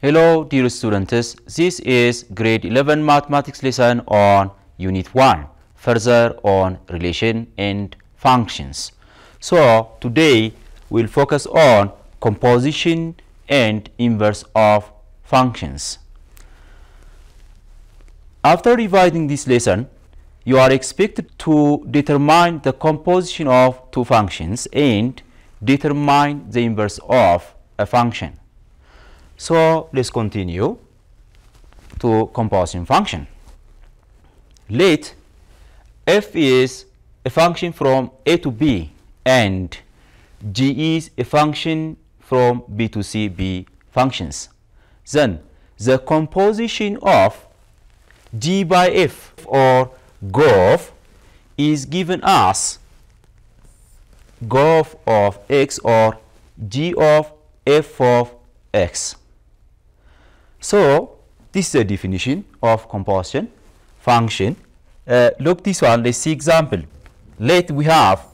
Hello dear students, this is grade 11 mathematics lesson on unit 1, further on relation and functions. So today we'll focus on composition and inverse of functions. After revising this lesson, you are expected to determine the composition of two functions and determine the inverse of a function. So let's continue to composition function. Let f is a function from a to b and g is a function from b to c b functions. Then the composition of g by f or GOF is given as GOF of x or g of f of x. So this is the definition of composition function. Uh, look this one, let's see example. Let we have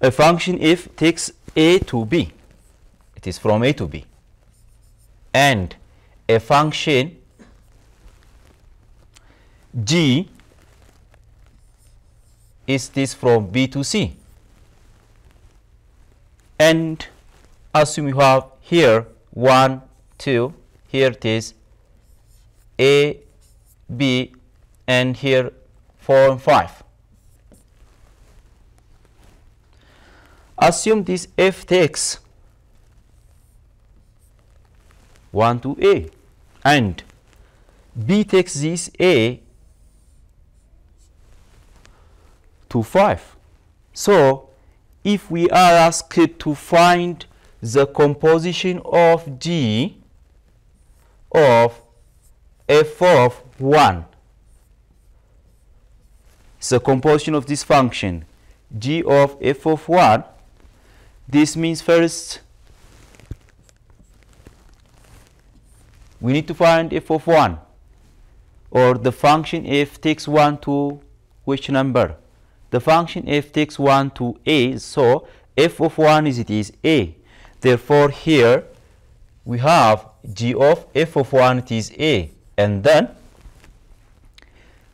a function if takes a to b. It is from a to b. And a function g is this from B to C. And assume you have here 1, 2, here it is A, B, and here 4 and 5. Assume this f takes 1 to A and B takes this A to 5. So, if we are asked to find the composition of G of f of 1, the composition of this function g of f of 1, this means first we need to find f of 1 or the function f takes 1 to which number? The function f takes 1 to a, so f of 1 is it is a. Therefore, here we have g of f of 1 it is a. And then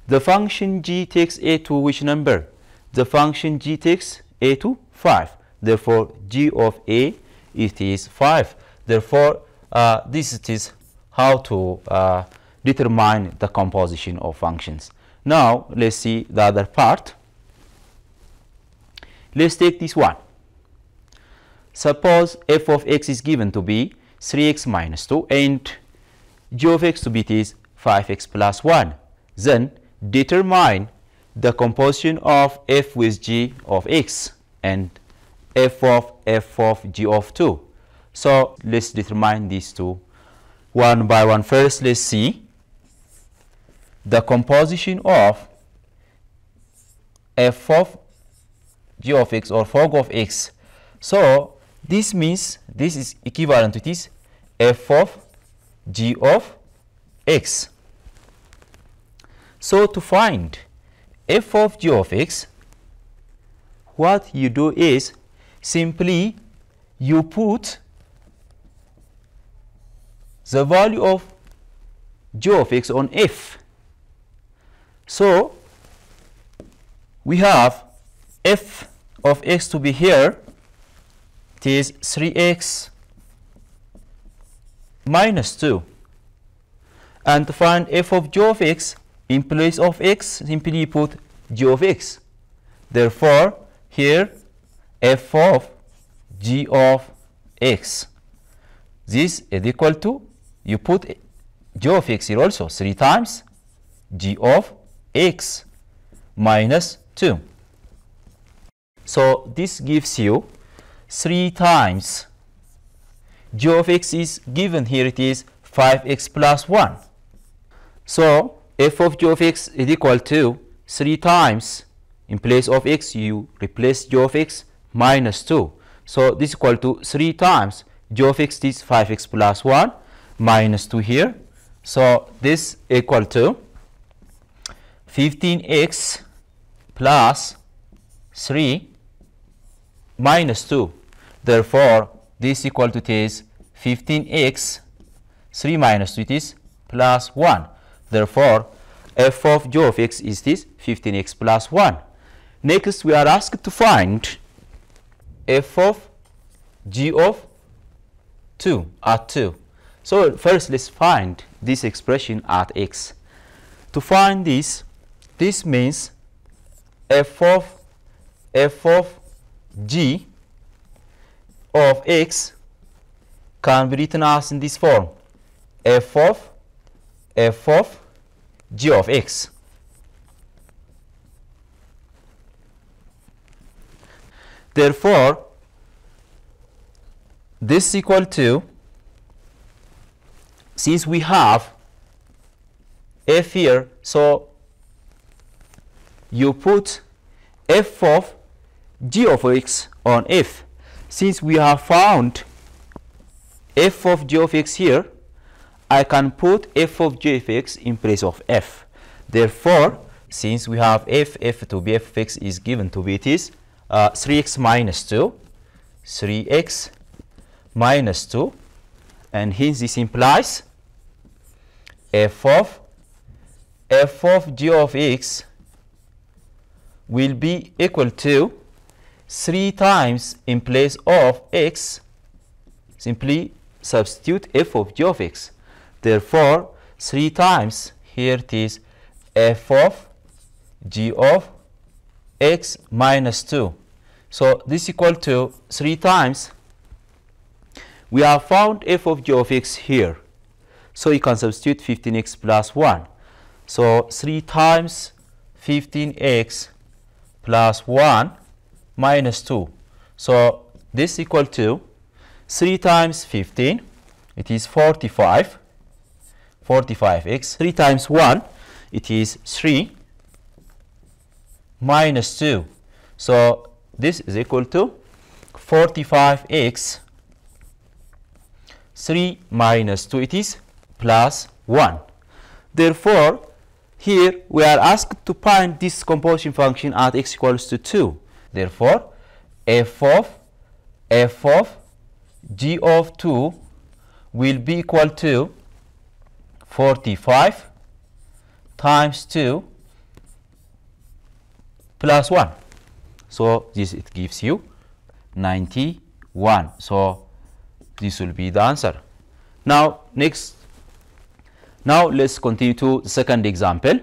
the function g takes a to which number? The function g takes a to 5. Therefore, g of a it is 5. Therefore, uh, this is how to uh, determine the composition of functions. Now, let's see the other part. Let's take this one. Suppose f of x is given to be 3x minus 2 and g of x to be is 5x plus 1. Then determine the composition of f with g of x and f of f of g of 2. So let's determine these two one by one. First, let's see the composition of f of g of x or fog of x. So this means this is equivalent to this f of g of x. So to find f of g of x, what you do is simply you put the value of g of x on f. So we have f of x to be here, it is 3x minus 2. And to find f of g of x, in place of x, simply put g of x. Therefore, here f of g of x. This is equal to, you put g of x here also, 3 times g of x minus 2. So this gives you 3 times g of x is given here it is 5x plus 1. So f of g of x is equal to 3 times in place of x you replace g of x minus 2. So this is equal to 3 times g of x is 5x plus 1 minus 2 here. So this equal to 15x plus 3 minus 2. Therefore, this equal to it is 15x 3 minus 2 it is plus 1. Therefore, f of g of x is this 15x plus 1. Next, we are asked to find f of g of 2 at 2. So, first let's find this expression at x. To find this, this means f of f of g of x can be written as in this form. F of f of g of x. Therefore this equal to since we have f here so you put f of g of x on f. Since we have found f of g of x here I can put f of g of x in place of f. Therefore since we have f f to be f of x is given to be it is uh, 3x minus 2 3x minus 2 and hence this implies f of f of g of x will be equal to 3 times in place of x simply substitute f of g of x. Therefore 3 times here it is f of g of x minus 2 so this equal to 3 times. We have found f of g of x here. So you can substitute 15x plus 1 so 3 times 15x plus 1 minus 2. So this equal to 3 times 15, it is 45, 45x. 3 times 1, it is 3 minus 2. So this is equal to 45x 3 minus 2, it is plus 1. Therefore, here we are asked to find this composition function at x equals to 2. Therefore, f of f of g of 2 will be equal to 45 times 2 plus 1. So, this it gives you 91. So, this will be the answer. Now, next now let's continue to the second example.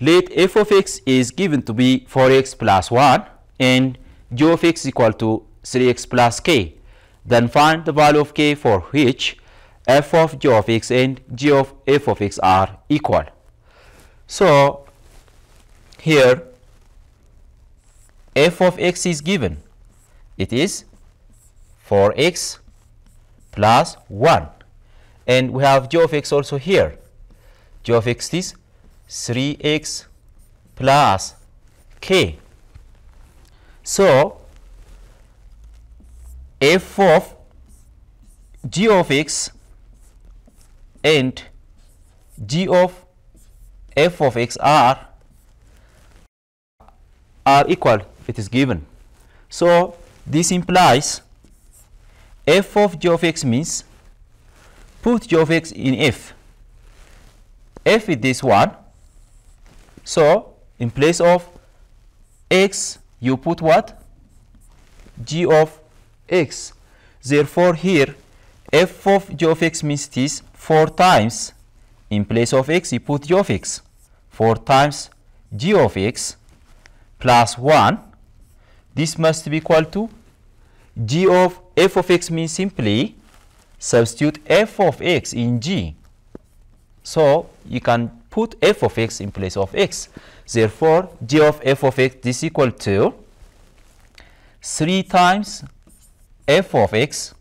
Let f of x is given to be 4x plus 1 and g of x equal to 3x plus k. Then find the value of k for which f of g of x and g of f of x are equal. So here f of x is given. It is 4x plus 1 and we have g of x also here. g of x is 3x plus k. So, f of g of x and g of f of x are are equal it is given. So, this implies f of g of x means put g of x in f. f is this one. So, in place of x, you put what? g of x. Therefore, here f of g of x means this 4 times. In place of x, you put g of x. 4 times g of x plus 1. This must be equal to g of f of x means simply substitute f of x in g. So you can put f of x in place of x. Therefore, g of f of x is equal to 3 times f of x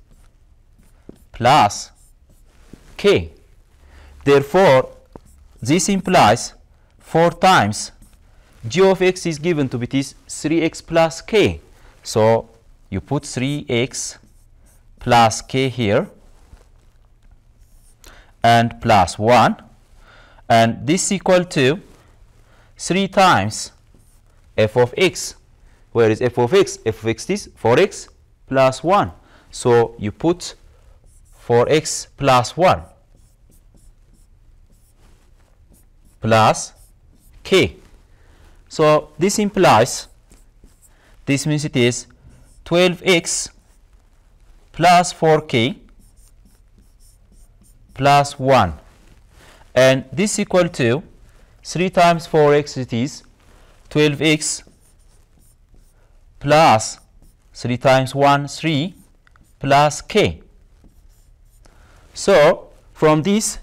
plus k. Therefore, this implies 4 times g of x is given to be this 3x plus k. So you put 3x plus k here and plus 1 and this equal to 3 times f of x. Where is f of x? f of x is 4x plus 1. So you put 4x plus 1 plus k. So this implies, this means it is 12x plus 4k plus 1 and this equal to 3 times 4x it is 12x plus 3 times 1 3 plus k. So from this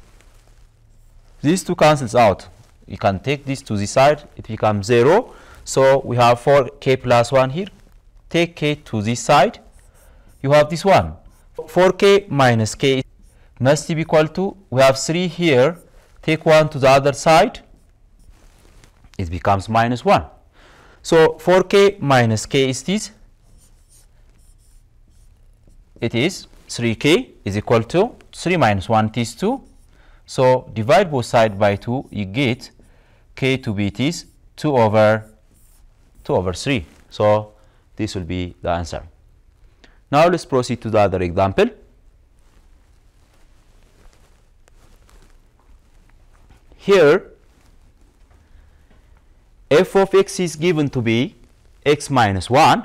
these two cancels out. You can take this to the side it becomes 0. So we have 4k plus 1 here. Take k to this side. You have this one. 4k minus k must be equal to we have 3 here. Take 1 to the other side. It becomes minus 1. So 4k minus k is this. It is 3k is equal to 3 minus 1 is 2. So divide both sides by 2, you get k to be is 2 over 2 over 3. So this will be the answer. Now let's proceed to the other example. Here f of x is given to be x minus 1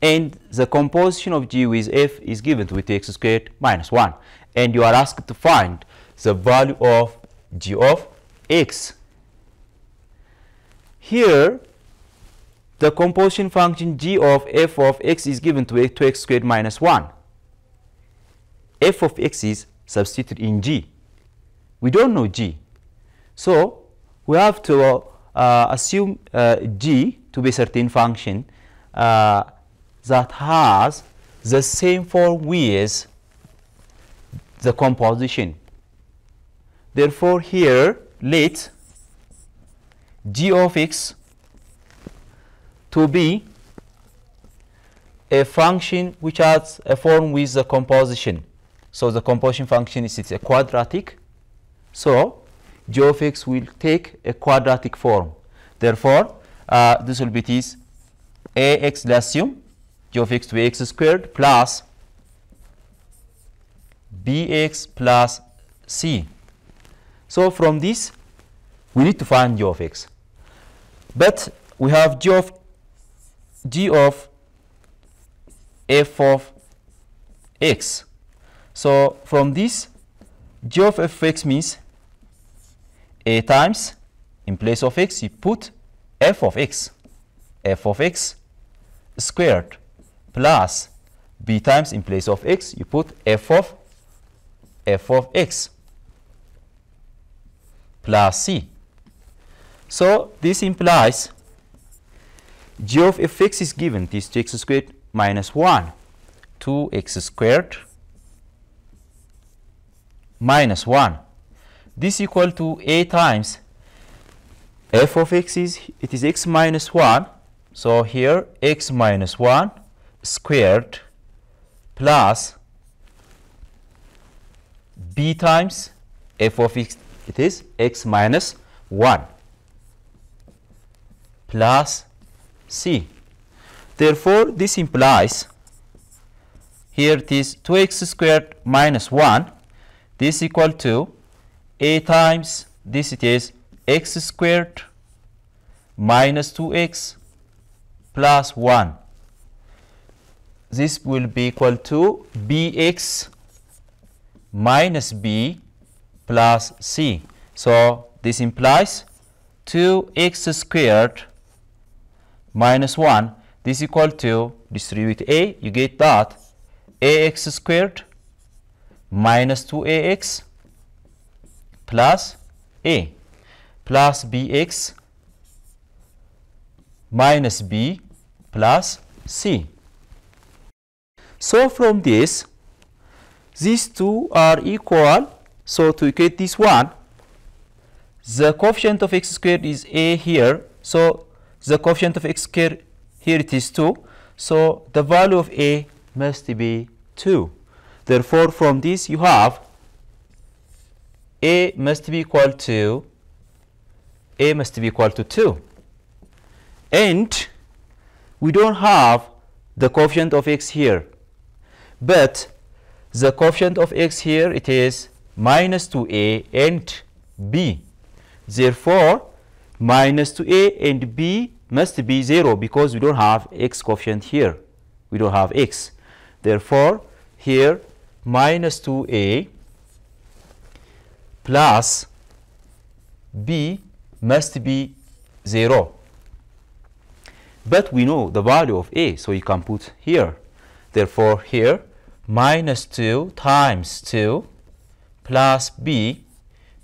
and the composition of g with f is given to be x squared minus 1 and you are asked to find the value of g of x. Here the composition function g of f of x is given to, to x squared minus 1. f of x is substituted in g. We don't know g. So we have to uh, uh, assume uh, g to be a certain function uh, that has the same form with the composition. Therefore, here let g of x to be a function which has a form with the composition. So the composition function is it's a quadratic. So g of x will take a quadratic form. Therefore, uh, this will be this ax assume g of x to x squared plus bx plus c. So from this, we need to find g of x. But we have g of g of f of x. So from this, g of f of x means a times in place of x you put f of x f of x squared plus b times in place of x you put f of f of x plus c. So this implies g of f x is given this 2x squared minus 1 2x squared minus 1 this equal to a times f of x is it is x minus 1 so here x minus 1 squared plus b times f of x it is x minus 1 plus c. Therefore this implies here it is 2x squared minus 1 this equal to a times this it is x squared minus 2x plus 1 this will be equal to bx minus b plus c. So this implies 2x squared minus 1 this equal to distribute a you get that ax squared minus 2ax plus a plus bx minus b plus c. So from this, these two are equal. So to get this one, the coefficient of x squared is a here. So the coefficient of x squared here it is 2. So the value of a must be 2. Therefore, from this you have a must be equal to a must be equal to 2 and we don't have the coefficient of x here but the coefficient of x here it is minus 2a and b. Therefore minus 2a and b must be 0 because we don't have x coefficient here. We don't have x. Therefore here minus 2a plus b must be 0 but we know the value of a so you can put here. Therefore here minus 2 times 2 plus b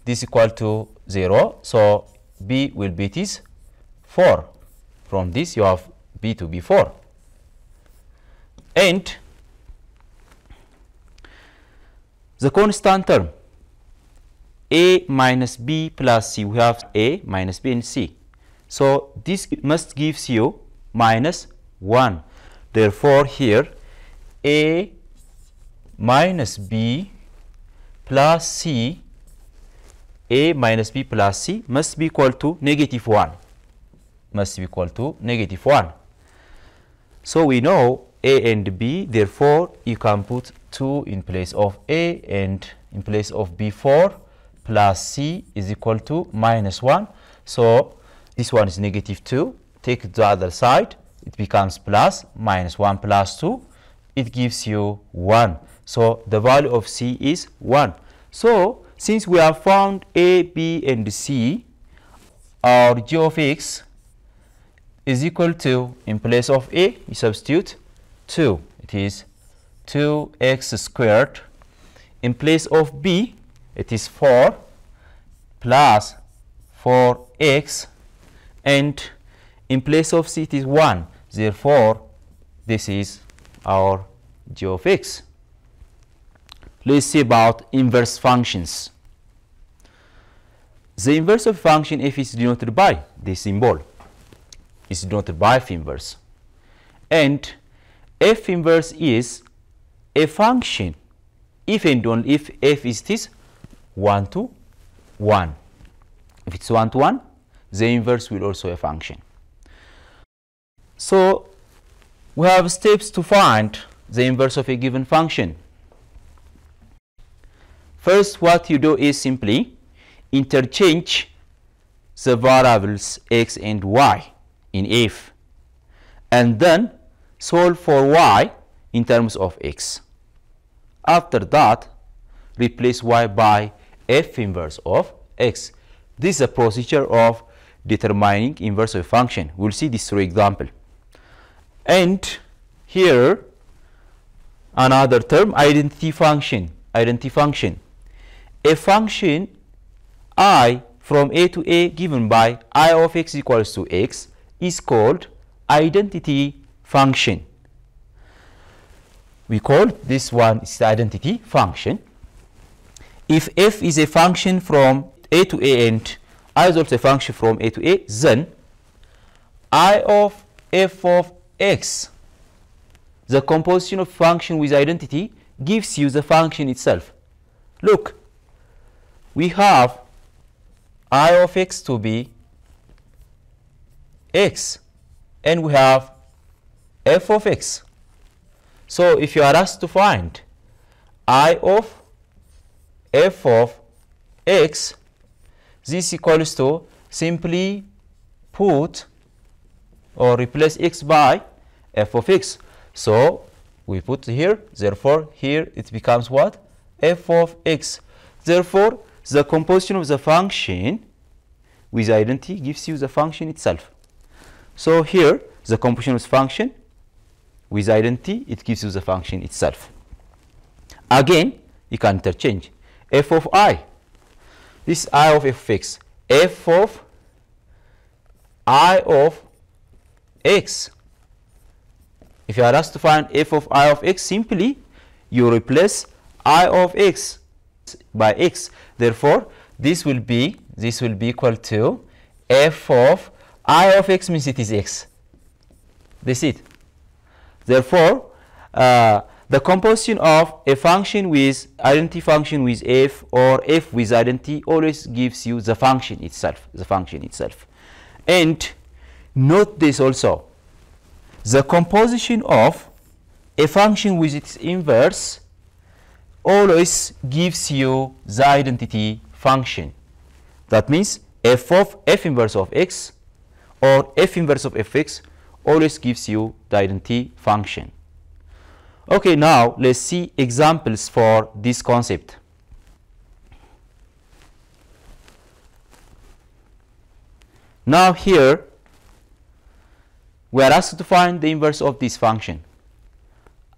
this equal to 0 so b will be this 4 from this you have b to be 4 and the constant term a minus b plus c. We have a minus b and c. So this must gives you minus 1 therefore here a minus b plus c a minus b plus c must be equal to negative 1 must be equal to negative 1 so we know a and b. Therefore you can put 2 in place of a and in place of b4 plus c is equal to minus 1 so this one is negative 2 take the other side. It becomes plus minus 1 plus 2 it gives you 1 so the value of c is 1 so since we have found a b and c our g of x is equal to in place of a you substitute 2 it is 2x squared. In place of b it is 4 plus 4x and in place of c it is 1 therefore this is our g of x. Let's see about inverse functions. The inverse of function f is denoted by this symbol. Is denoted by f inverse. And f inverse is a function if and only if f is this 1 to 1 if it's 1 to 1 the inverse will also a function. So we have steps to find the inverse of a given function. First what you do is simply interchange the variables x and y in f and then solve for y in terms of x. After that, replace y by f inverse of x. This is a procedure of determining inverse of a function. We'll see this through example. And here, another term, identity function. Identity function. A function i from a to a given by i of x equals to x is called identity function. We call this one is identity function. If f is a function from a to a and i is also a function from a to a, then i of f of x, the composition of function with identity gives you the function itself. Look, we have i of x to be x and we have f of x. So if you are asked to find i of f of x, this equals to simply put or replace x by f of x. So we put here, therefore here it becomes what? f of x. Therefore, the composition of the function with identity gives you the function itself. So here, the composition of the function with identity, it gives you the function itself. Again, you can interchange f of i. This i of f x, f of i of x. If you are asked to find f of i of x, simply you replace i of x by x. Therefore, this will be this will be equal to f of i of x means it is x. This is it. Therefore, uh, the composition of a function with identity function with f or f with identity always gives you the function itself, the function itself. And Note this also. The composition of a function with its inverse always gives you the identity function. That means f of f inverse of x or f inverse of fx always gives you the identity function. Okay, now let's see examples for this concept. Now here we are asked to find the inverse of this function.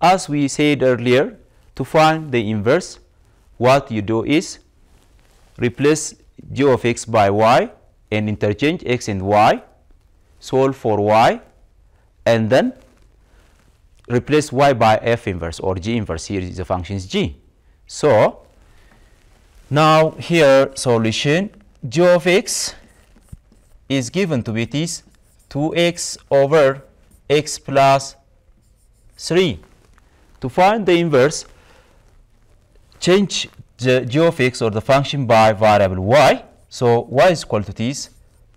As we said earlier, to find the inverse, what you do is replace g of x by y and interchange x and y, solve for y, and then replace y by f inverse or g inverse. Here is the function is g. So, now here solution g of x is given to be this 2x over x plus 3. To find the inverse, change the g of x or the function by variable y. So y is equal to this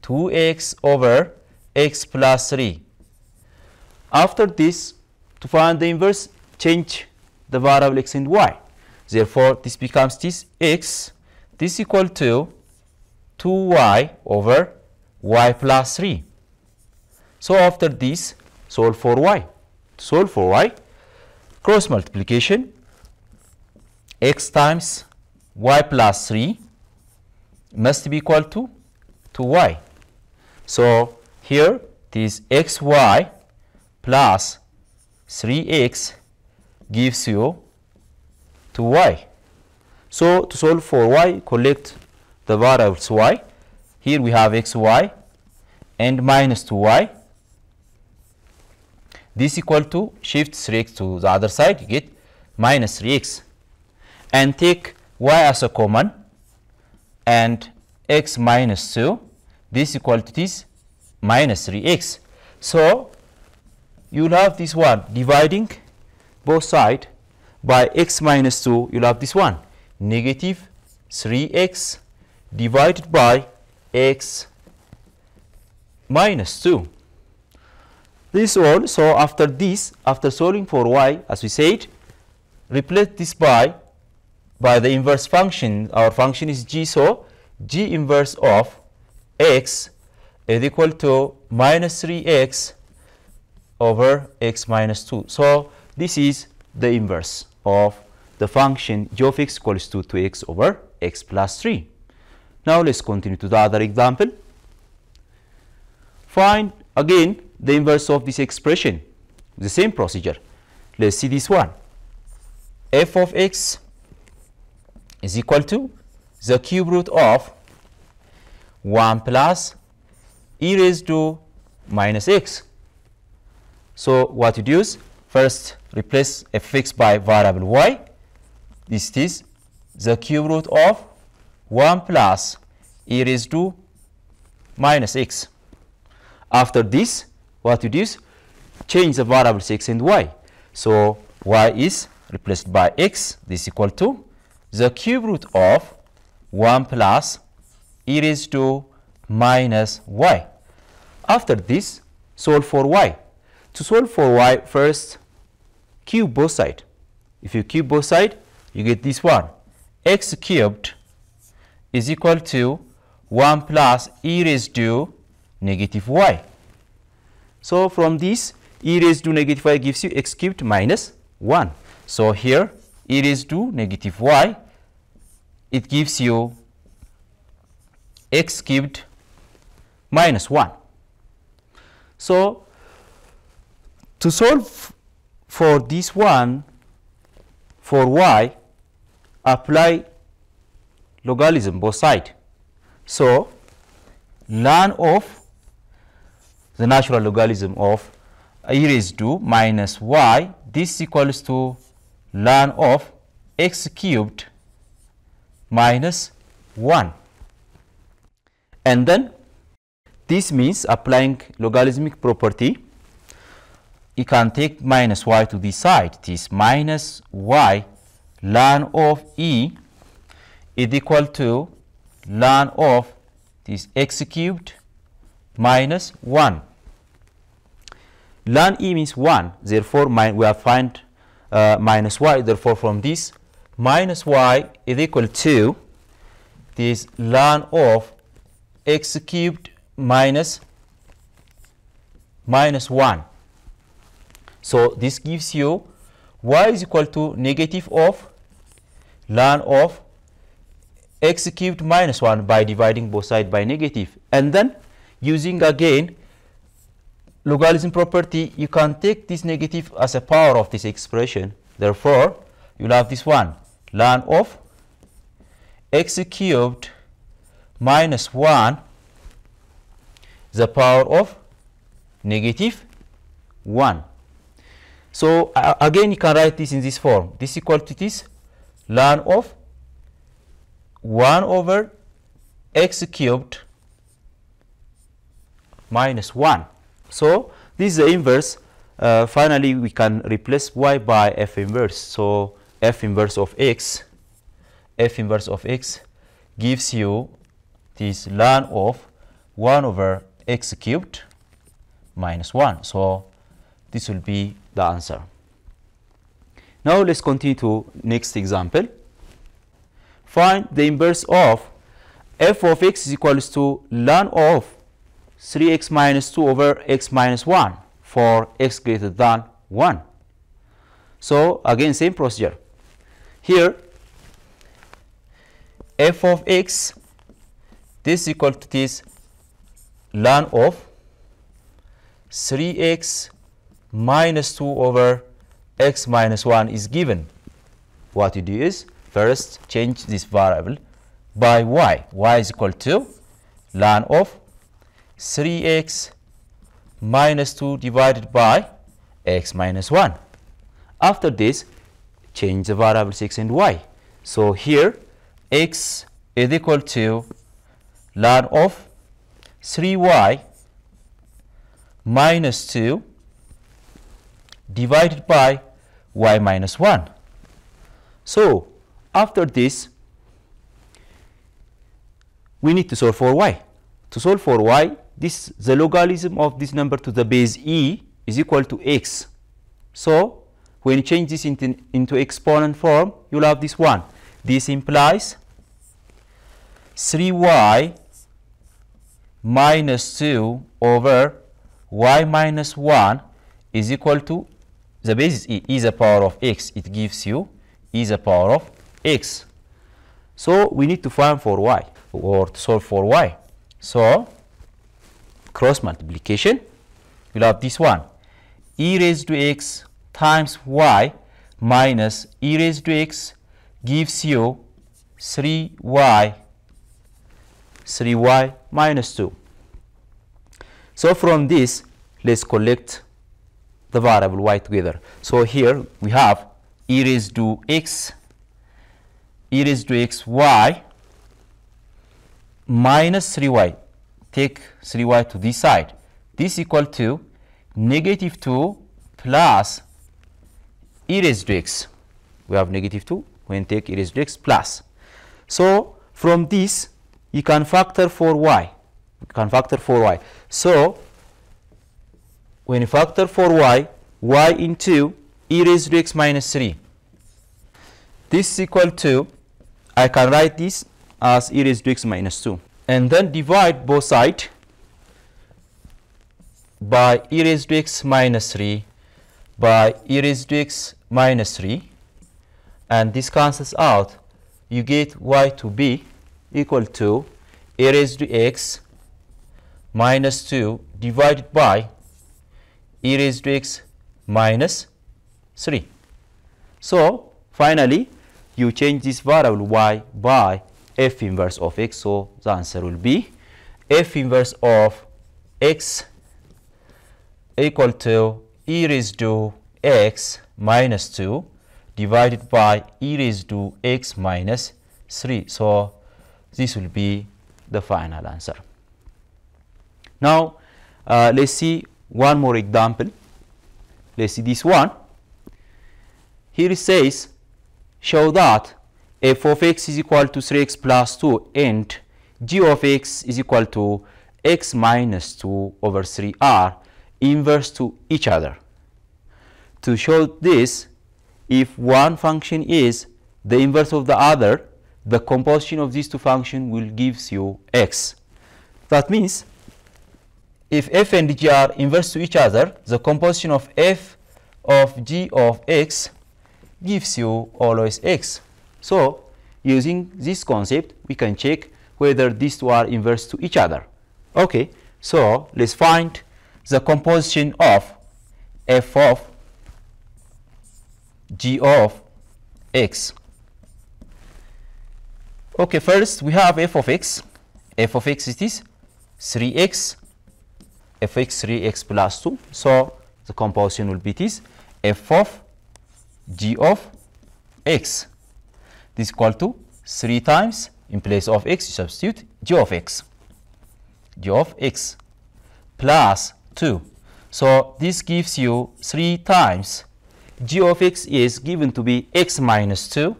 2x over x plus 3. After this, to find the inverse, change the variable x and y. Therefore, this becomes this x, this equal to 2y over y plus 3. So after this, solve for y. Solve for y, cross multiplication, x times y plus 3 must be equal to 2y. So here this xy plus 3x gives you 2y. So to solve for y, collect the variables y. Here we have xy and minus 2y this equal to shift 3x to the other side, you get minus 3x. And take y as a common and x minus 2, this equal to this minus 3x. So, you'll have this one dividing both sides by x minus 2, you'll have this one. Negative 3x divided by x minus 2 this all so after this after solving for y as we said replace this by by the inverse function. Our function is g so g inverse of x is equal to minus 3x over x minus 2 so this is the inverse of the function g of x equals to 2x over x plus 3 now let's continue to the other example find again the inverse of this expression. The same procedure. Let's see this one. f of x is equal to the cube root of 1 plus e raised to minus x. So what you do is first replace fx by variable y. This is the cube root of 1 plus e raised to minus x. After this, what you do is change the variables x and y. So y is replaced by x, this is equal to the cube root of 1 plus e raised to minus y. After this, solve for y. To solve for y, first cube both sides. If you cube both sides, you get this one. x cubed is equal to 1 plus e raised to negative y. So from this e raised to negative y gives you x cubed minus 1. So here e raised to negative y it gives you x cubed minus 1. So to solve for this one for y apply logarithm both side. So ln of the natural logarithm of e raised to minus y this equals to ln of x cubed minus 1 and then this means applying logarithmic property you can take minus y to this side. This minus y ln of e is equal to ln of this x cubed minus 1. ln e means 1 therefore we have find uh, minus y. Therefore from this minus y is equal to this ln of x cubed minus minus 1 so this gives you y is equal to negative of ln of x cubed minus 1 by dividing both sides by negative. And then using again logarithm property you can take this negative as a power of this expression. Therefore you'll have this one ln of x cubed minus 1 the power of negative 1 so uh, again you can write this in this form this equal to this ln of 1 over x cubed minus 1. So this is the inverse. Uh, finally, we can replace y by f inverse. So f inverse of x, f inverse of x gives you this ln of 1 over x cubed minus 1. So this will be the answer. Now let's continue to next example find the inverse of f of x is equals to ln of 3x minus 2 over x minus 1 for x greater than 1. So again same procedure. Here f of x this is equal to this ln of 3x minus 2 over x minus 1 is given. What you do is First, change this variable by y. y is equal to ln of 3x minus 2 divided by x minus 1. After this, change the variables x and y. So here, x is equal to ln of 3y minus 2 divided by y minus 1. So, after this, we need to solve for y. To solve for y, this the logarithm of this number to the base e is equal to x. So when you change this into, into exponent form, you'll have this one. This implies 3y minus 2 over y minus 1 is equal to the base is e is a power of x. It gives you e is a power of x. So we need to find for y or to solve for y. So cross multiplication, we'll have this one e raised to x times y minus e raised to x gives you 3y 3y minus 2. So from this, let's collect the variable y together. So here we have e raised to x e raised to x y minus 3y. Take 3y to this side. This equal to negative 2 plus e raised to x. We have negative 2 when take e raised to x plus. So from this you can factor for y. You can factor for y. So when you factor for y, y into e raised to x minus 3. This is equal to I can write this as e raised to x minus 2 and then divide both sides by e raised to x minus 3 by e raised to x minus 3 and this cancels out. You get y to be equal to e raised to x minus 2 divided by e raised to x minus 3. So finally you change this variable y by f inverse of x. So the answer will be f inverse of x equal to e raised to x minus 2 divided by e raised to x minus 3. So this will be the final answer. Now uh, let's see one more example. Let's see this one. Here it says show that f of x is equal to 3x plus 2 and g of x is equal to x minus 2 over 3r inverse to each other. To show this, if one function is the inverse of the other, the composition of these two functions will give you x. That means if f and g are inverse to each other, the composition of f of g of x gives you always x. So, using this concept, we can check whether these two are inverse to each other. Okay, so let's find the composition of f of g of x. Okay, first we have f of x. f of x it is 3x, fx 3x plus 2. So the composition will be this f of g of x. This is equal to 3 times in place of x you substitute g of x. g of x plus 2. So this gives you 3 times g of x is given to be x minus 2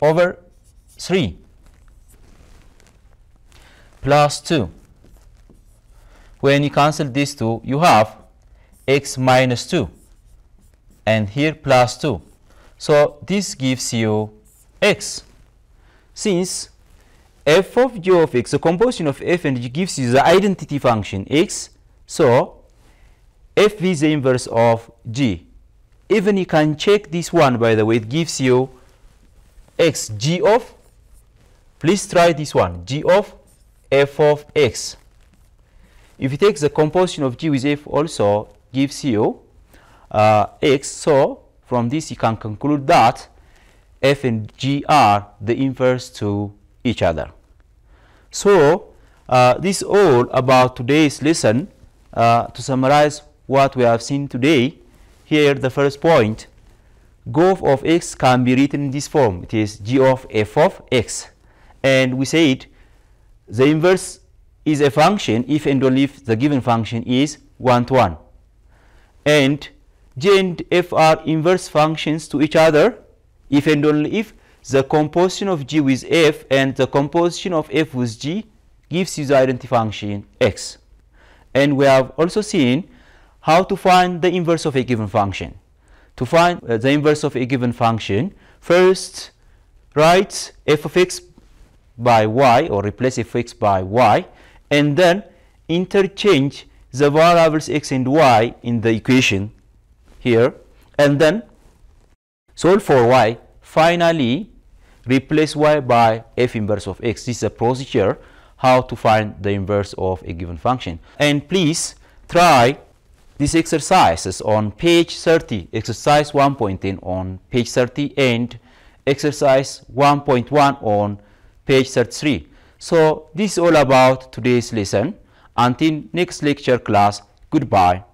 over 3 plus 2. When you cancel these two, you have x minus 2 and here plus 2. So this gives you x. Since f of g of x, the composition of f and g gives you the identity function x, so f is the inverse of g. Even you can check this one, by the way, it gives you x g of, please try this one, g of f of x. If you take the composition of g with f also gives you uh, x, so from this you can conclude that f and g are the inverse to each other. So, uh, this is all about today's lesson. Uh, to summarize what we have seen today, here the first point, g of x can be written in this form. It is g of f of x. And we said the inverse is a function if and only if the given function is 1 to 1. And g and f are inverse functions to each other if and only if the composition of g with f and the composition of f with g gives you the identity function x. And we have also seen how to find the inverse of a given function. To find uh, the inverse of a given function, first write f of x by y or replace f of x by y and then interchange the variables x and y in the equation here and then solve for y. Finally, replace y by f inverse of x. This is a procedure how to find the inverse of a given function. And please try these exercises on page 30, exercise 1.10 on page 30 and exercise 1.1 on page 33. So this is all about today's lesson. Until next lecture class, goodbye.